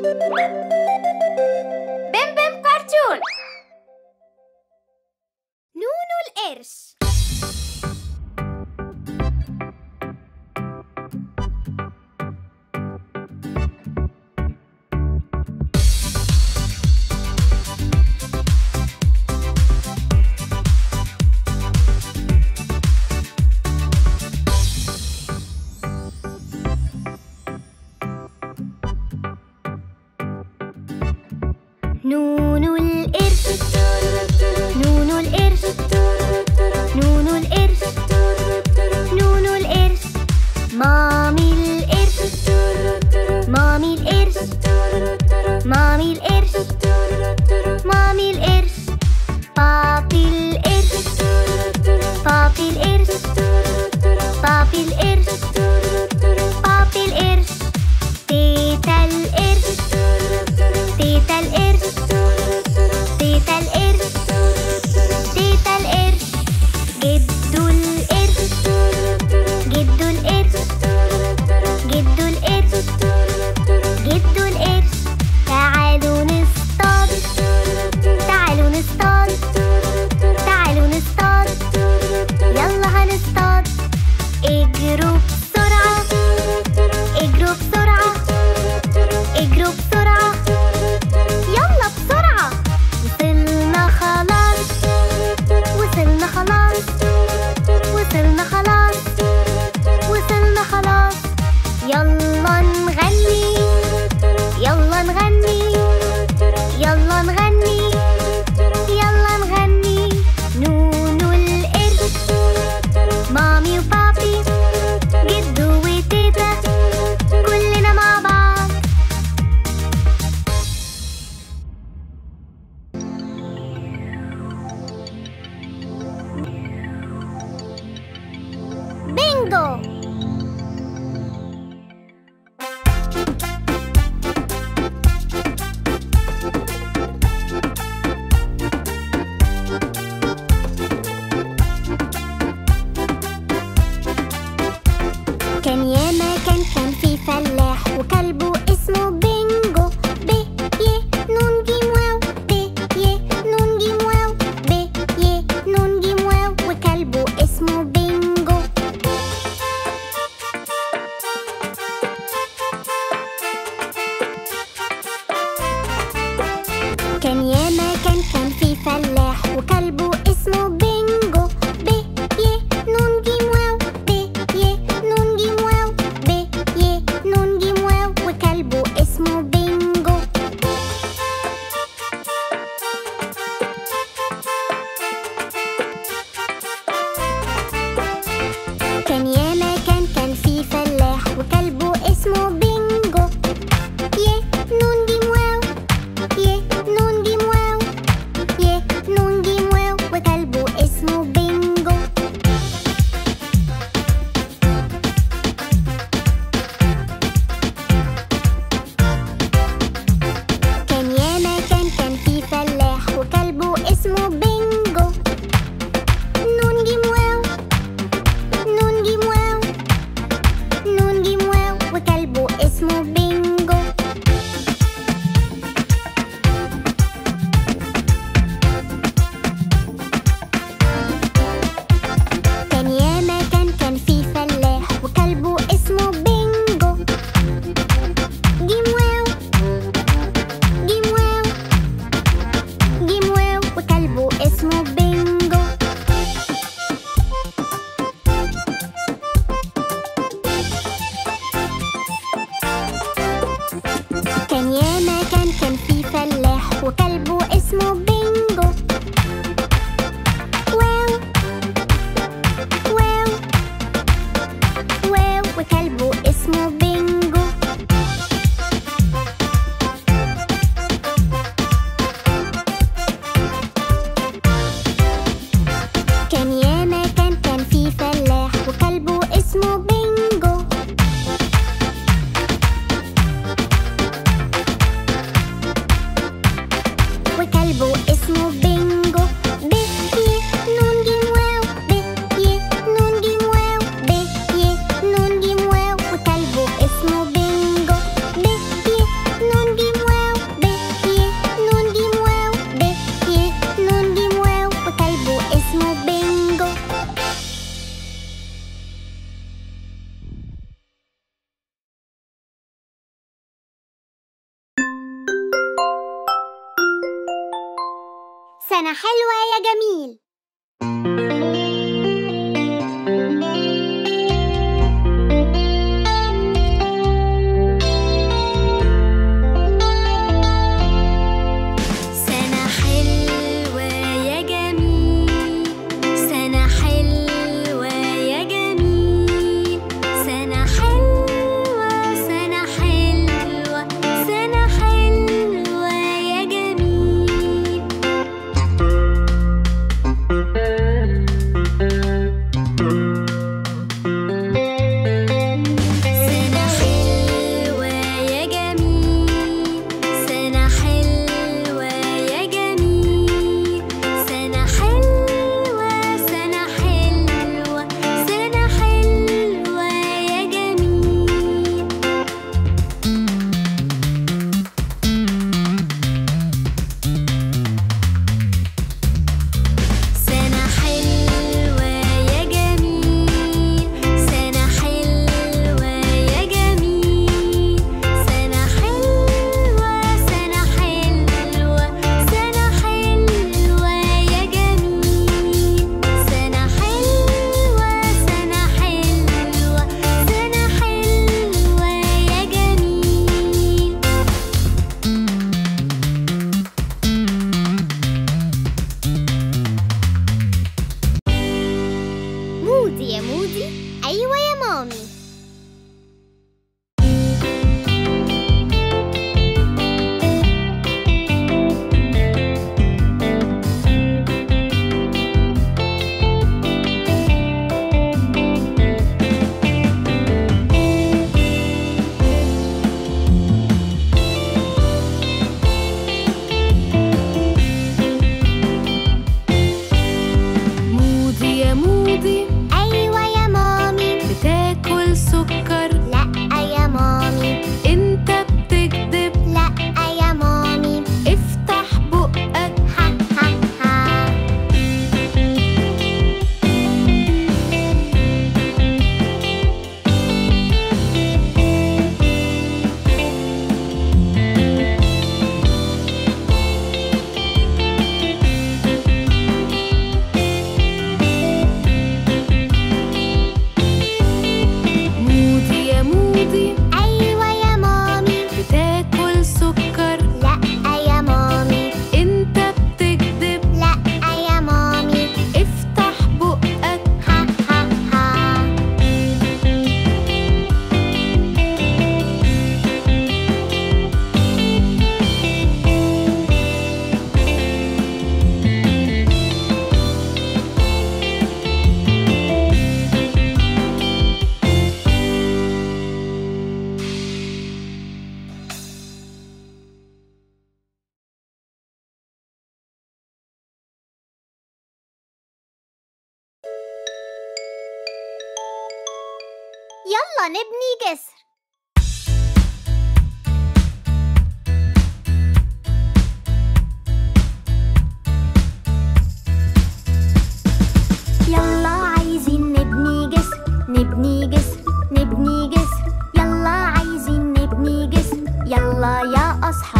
بيم بيم كرتون. نونو القرش.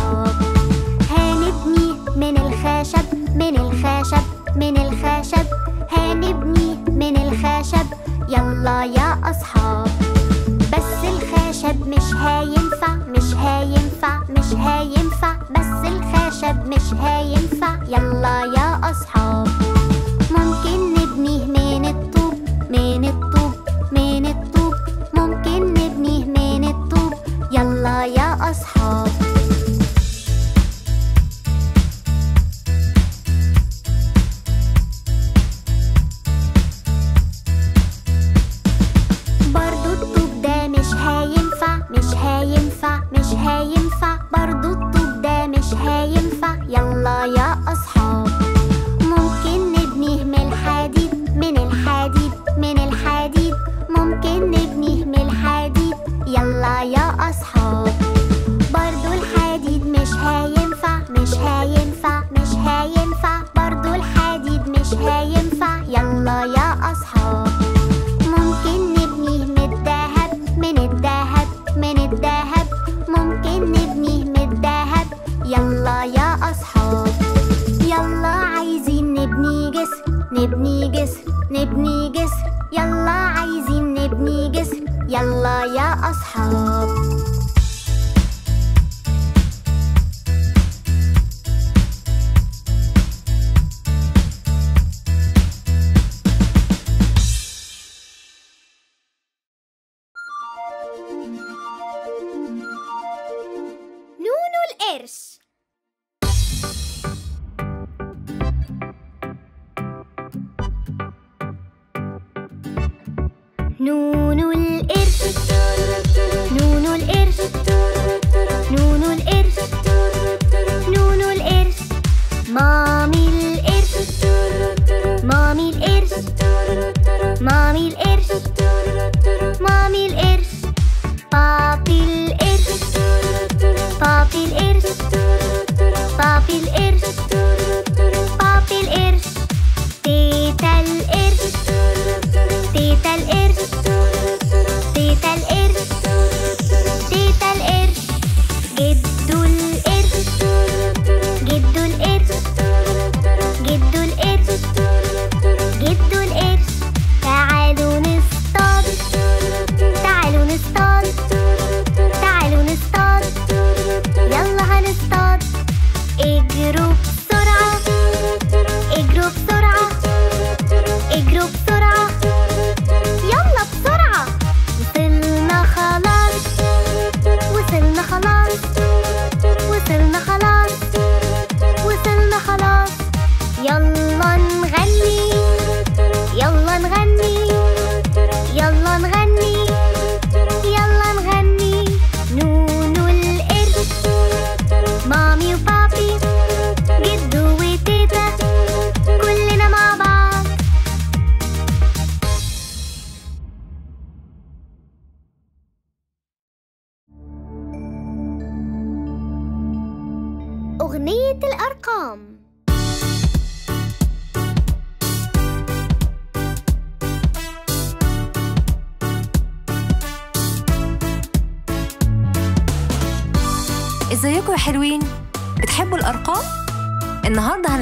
التراب هنبني من الخشب من الخشب من الخشب. هنبني من الخشب يلا يا أصحاب. بس الخشب مش هينفع مش هينفع مش هينفع. بس الخشب مش هينفع يلا يا أصحاب. ممكن نبنيه من الطوب من الطوب من الطوب. ممكن نبنيه من الطوب يلا يا أصحاب.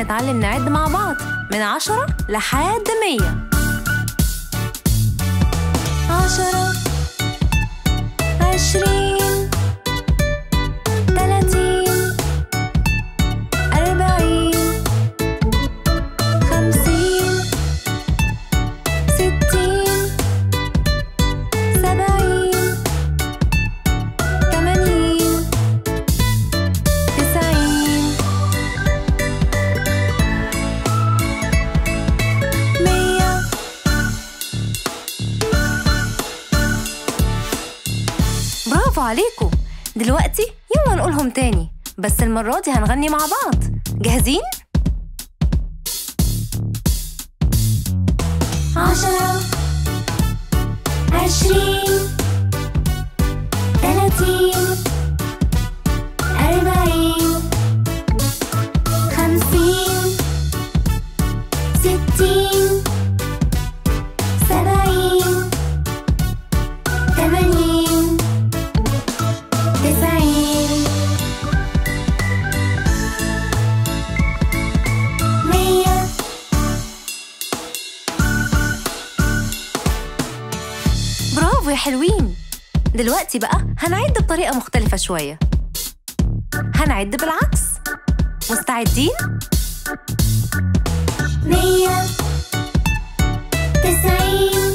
نتعلم نعد مع بعض من عشرة لحد مية. عشرة عشرين. دلوقتي؟ يلا نقولهم تاني. بس المرة دي هنغني مع بعض. جاهزين؟ عشرة عشرين ثلاثين دلوقتي بقى هنعد بطريقة مختلفة شوية هنعد بالعكس مستعدين؟ مية تسعين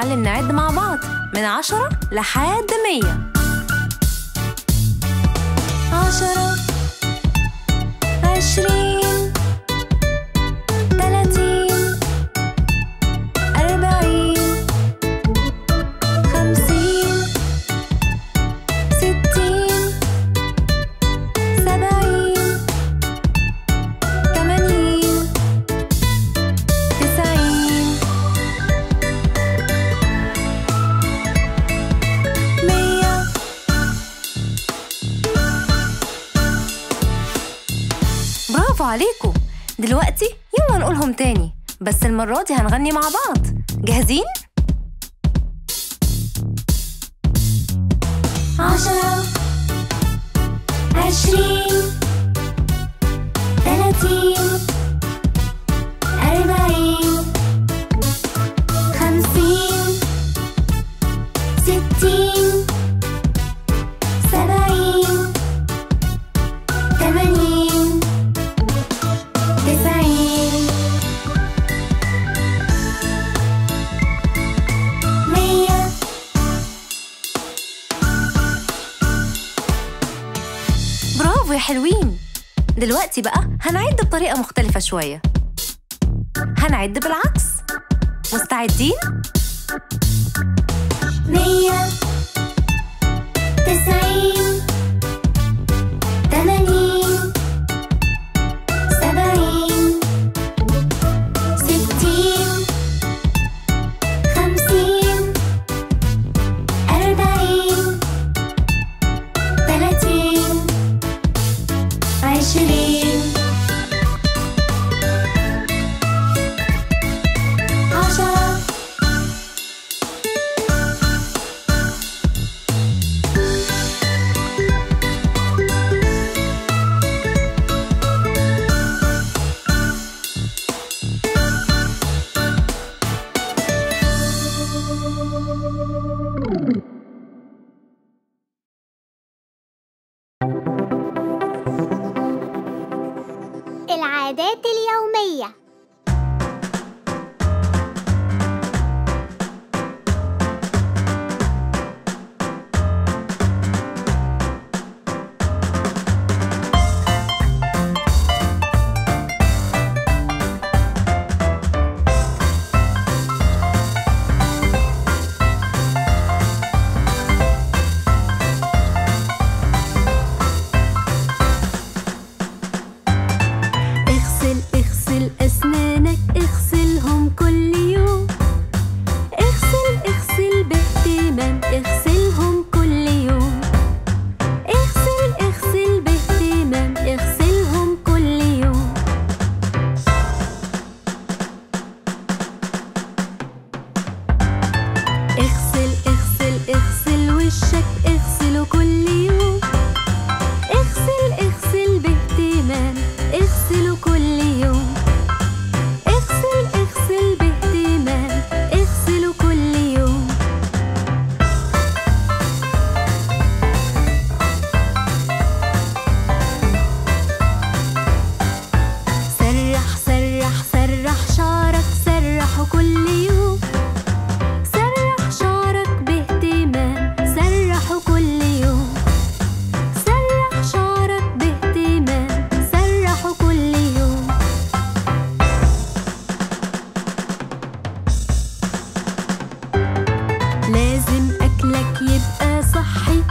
نتعلم نعد مع بعض من عشرة لحد مية. عشرة المرة دي هنغني مع بعض جاهزين؟ دلوقتي بقى هنعد بطريقة مختلفة شوية. هنعد بالعكس. مستعدين؟ مية تسعين.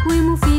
we move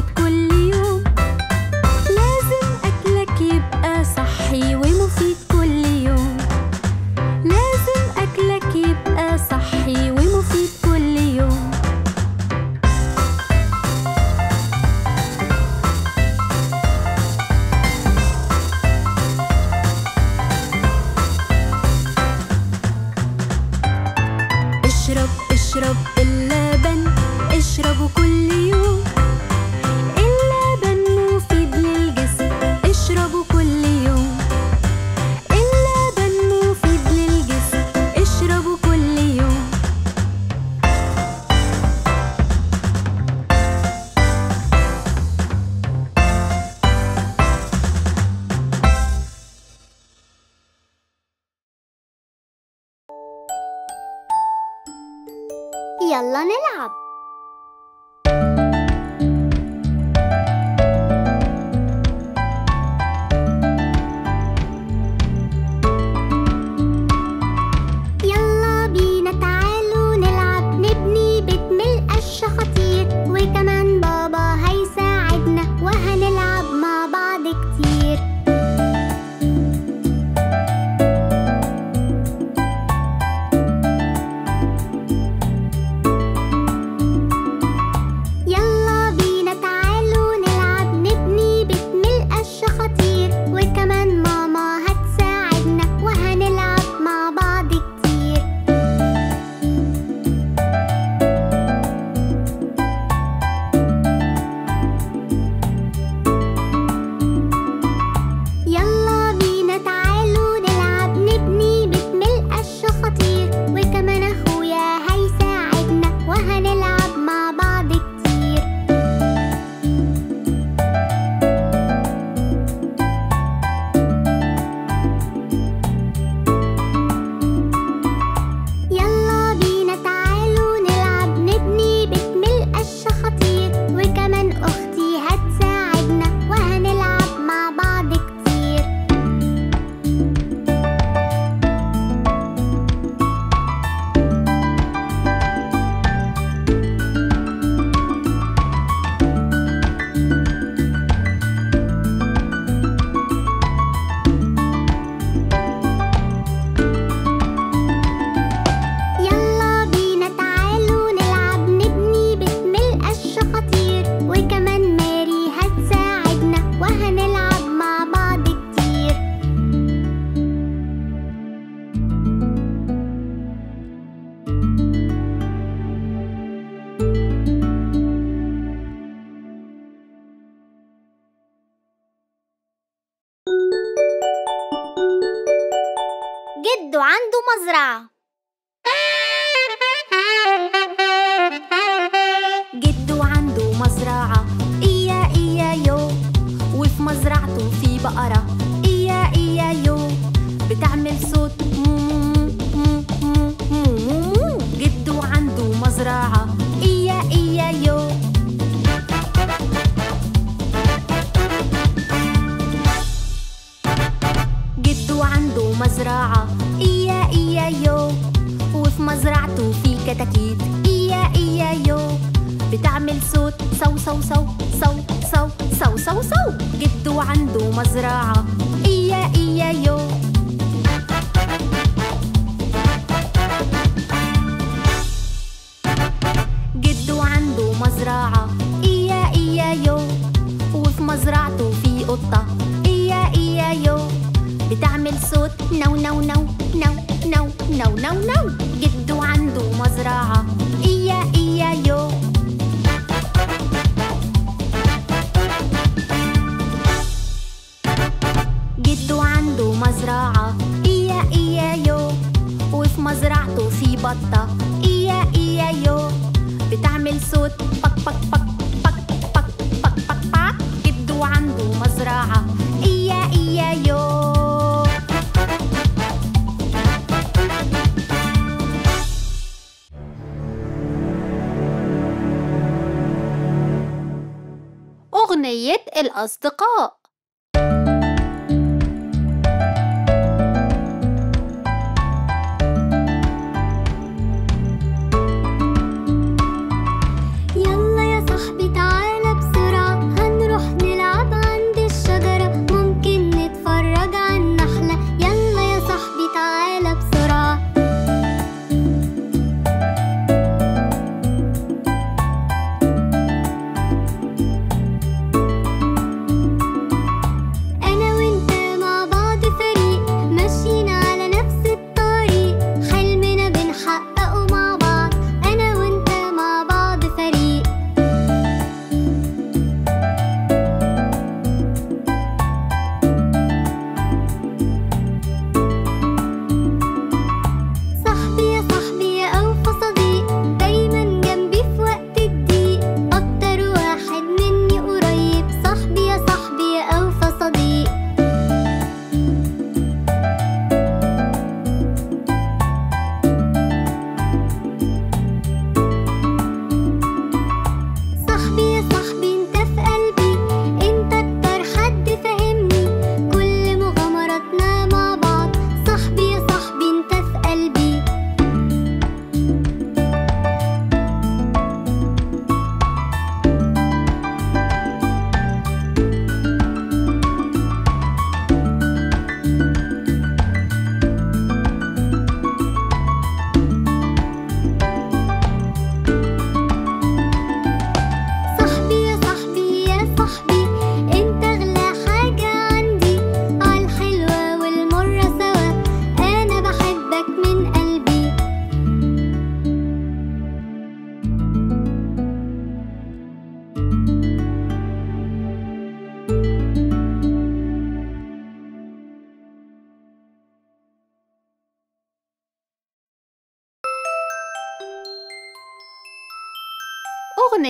سو سو سو سو سو سو سو سو جدو عنده مزرعة. إيا إيا يو. جدو عنده مزرعة. إيا إيا يو. وفي مزرعته في قطة. إيا إيا يو. بتعمل صوت نو نو نو نو نو نو نو نو. إيا إيا يو. بتعمل صوت بك بك بك بك بك بك بك بك جدو عنده مزرعة. إيا إيا يو. أغنية الأصدقاء.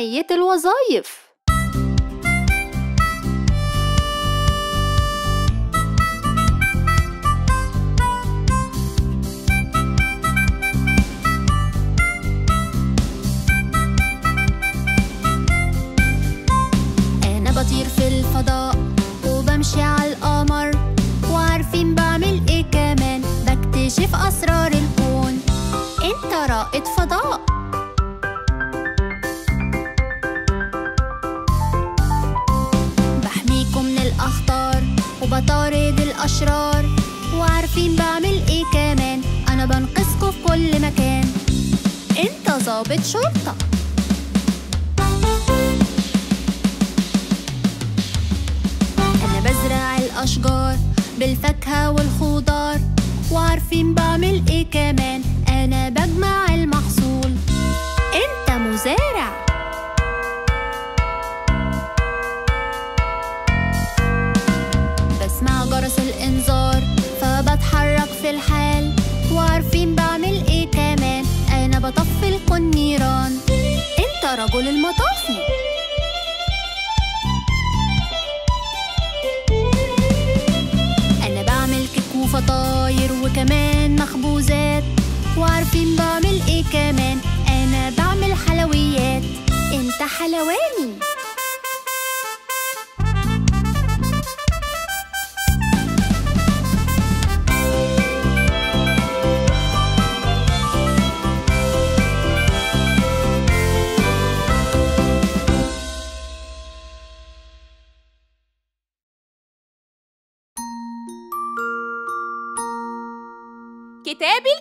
أغنية الوظائف. أنا بطير في الفضاء وبمشي على القمر وعارفين بعمل إيه كمان بكتشف أسرار الكون. أنت رائد فضاء. الأشرار وعارفين بعمل إيه كمان. أنا بنقذكم في كل مكان. أنت ظابط شرطة. أنا بزرع الأشجار بالفاكهة والخضار وعارفين بعمل إيه كمان. أنا بجمع المحصول. أنت مزارع. رجل المطافي أنا بعمل كيك وفطاير وكمان مخبوزات وعارفين بعمل إيه كمان؟ أنا بعمل حلويات. أنت حلواني Tebil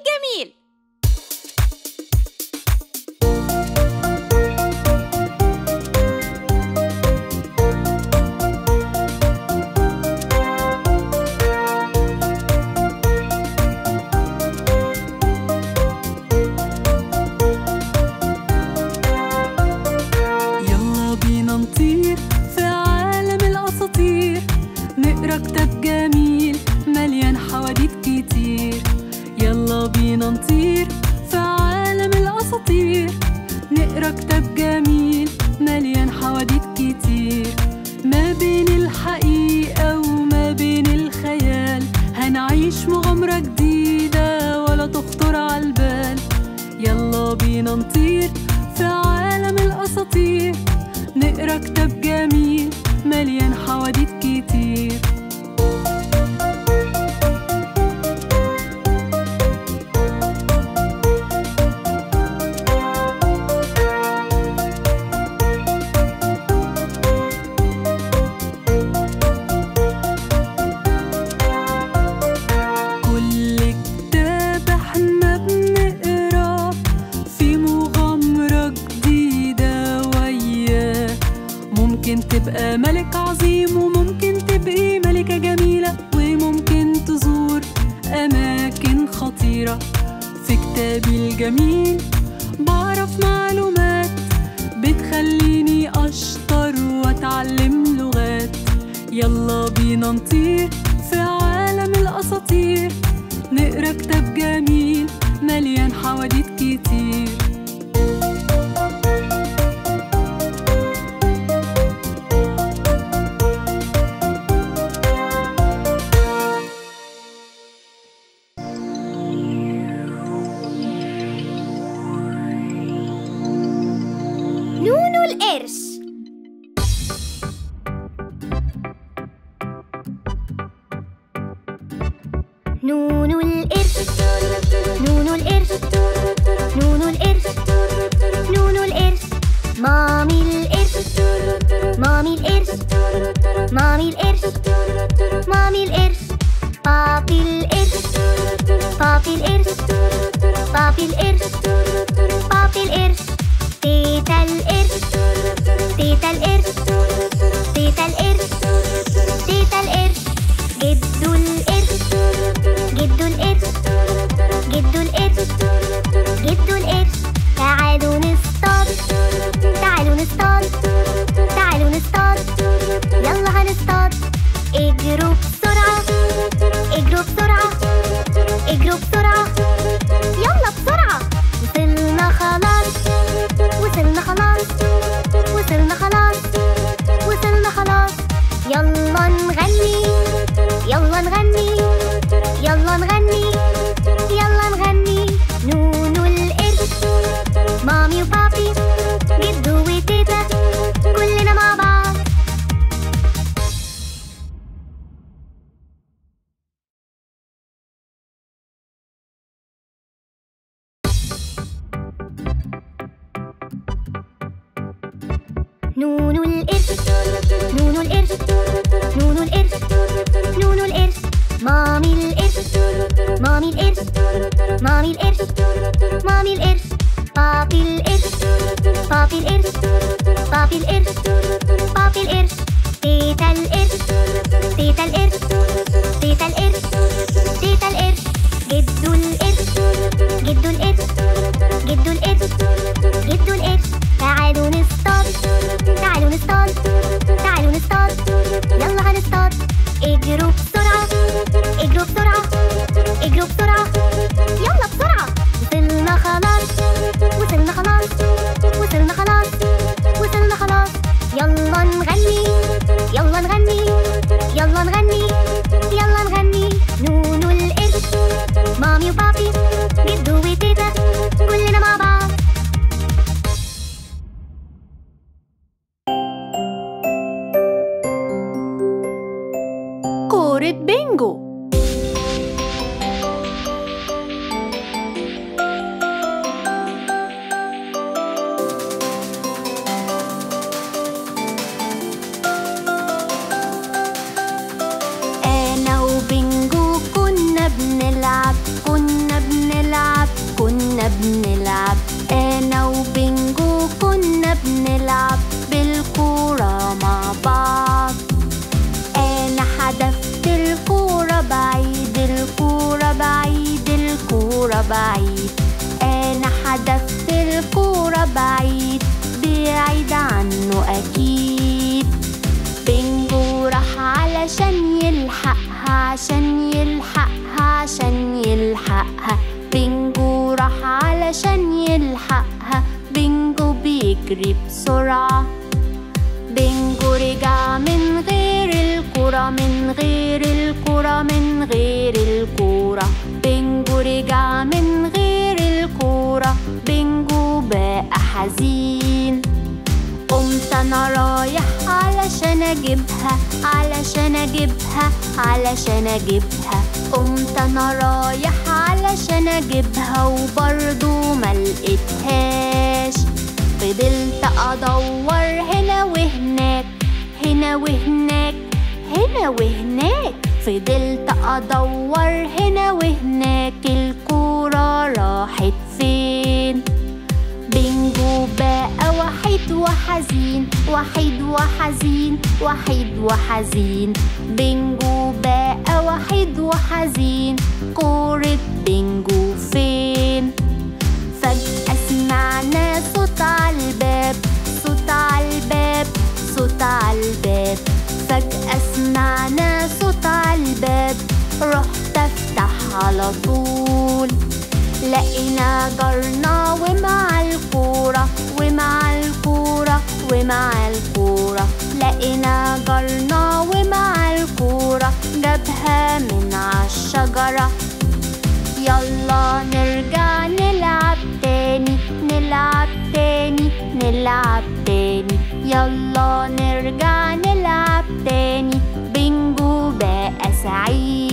بتخليني أشطر وأتعلم لغات. يلا بينا نطير في عالم الأساطير. نقرأ كتاب جميل مليان حواديت كتير. أدور هنا وهناك هنا وهناك هنا وهناك. فضلت أدور هنا وهناك الكورة راحت فين؟ بنجو بقى وحيد وحزين وحيد وحزين وحيد وحزين. بنجو بقى وحيد وحزين كورة بنجو فين؟ فجأة سمعنا صوت عالباب صوت عالباب فجأة سمعنا صوت عالباب رحت أفتح على طول. لقينا جارنا ومع الكورة ومع الكورة ومع الكورة. لقينا جارنا ومع الكورة جابها من عالشجرة يلا نرجع نلعب تاني نلعب تاني نلعب تاني. يلا نرجع نلعب تاني. بينجو بقى سعيد.